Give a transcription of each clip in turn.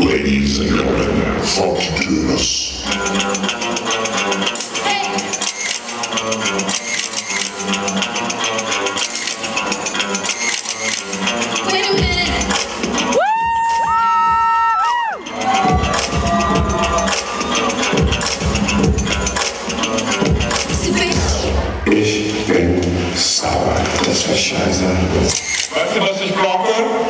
Ladies and gentlemen, Fortunus. Wait a minute. Ich bin sauer. Das war scheiße. Weißt du, was ich brauche?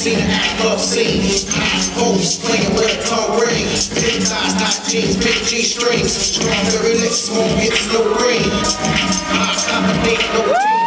Scene, up scene. Hoes playing with a tongue ring. Big thighs, not jeans, big G strings. Strawberry lips, small hips, no green. High confident, no team.